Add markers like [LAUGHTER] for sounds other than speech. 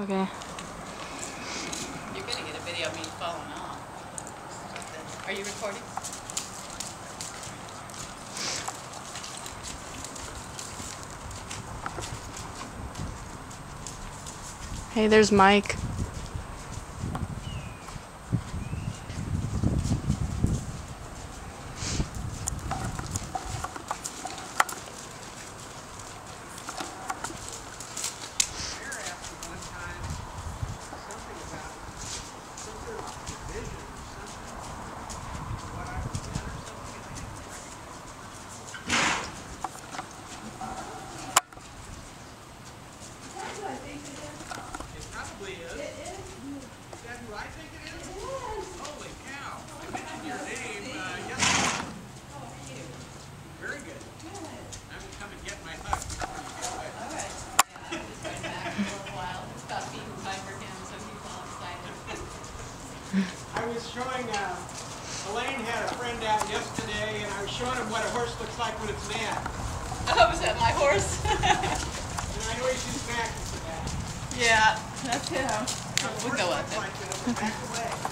Okay. You're gonna get a video of me falling off. Are you recording? Hey, there's Mike. Mayor asked me one time something about some sort of division or something. What I was in or something. I didn't recognize it. It probably is. It is. Is that who I think it is? Holy cow. I mentioned your name, uh, yesterday. Very good. I'm gonna come and get my hug before you get away. All right. Yeah, I'm just going back a little while. It's about feeding time for him, so he's all excited. I was showing, uh, Elaine had a friend out yesterday, and I was showing him what a horse looks like when it's mad. Oh, is that my horse? [LAUGHS] And I know he's just backing for that. yeah, that's him. We'll go looks with it.